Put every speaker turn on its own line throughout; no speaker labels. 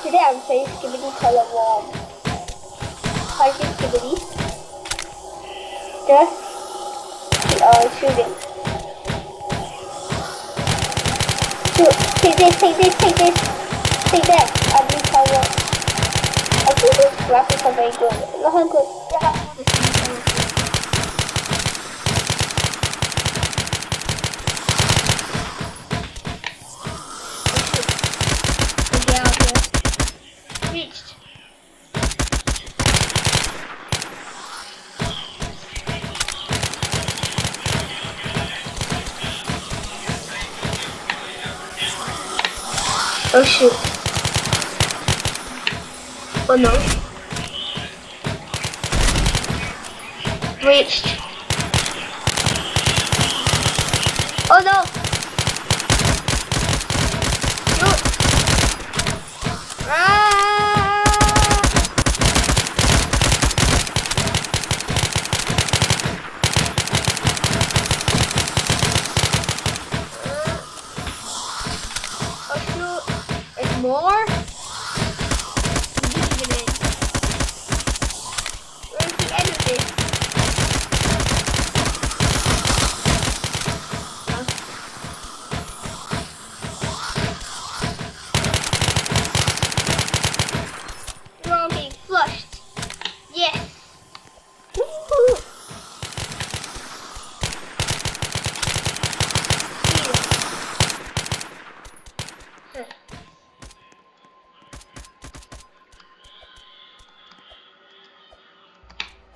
today I'm playing Skibidi Color Warm. Fighting Skibidi. Just uh, shooting. Shoot. Take this, take this, take this. Take that. I'll be color. I think these graphics are very good. Look how good. Look how good this is. Get out here. Reached. Oh shoot. Oh no. Reached. Oh no. More?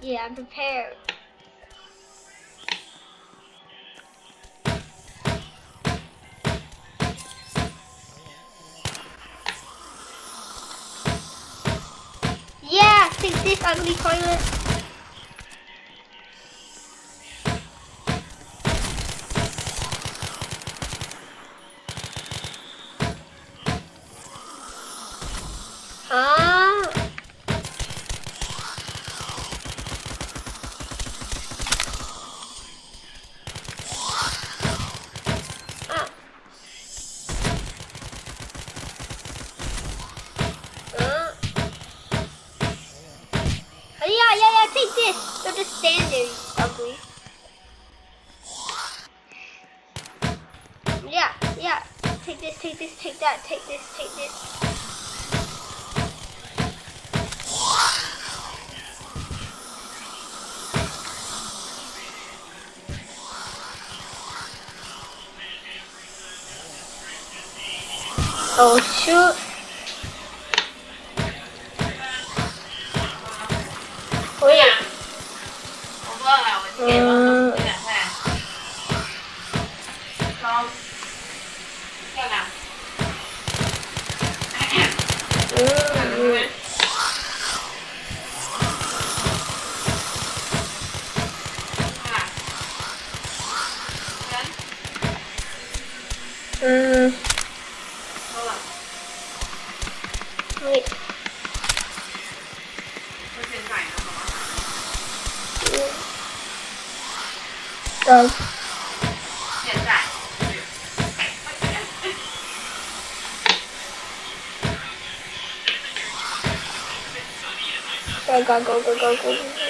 Yeah, I'm prepared. Yeah, take this ugly toilet. Ah. Ah. Ah. Oh, yeah, yeah, yeah, take this. Don't just stand there, you ugly. Yeah, yeah. Take this, take this, take that, take this, take this. Oh shoot. Oh Uh, Go, go, go, go, go, go.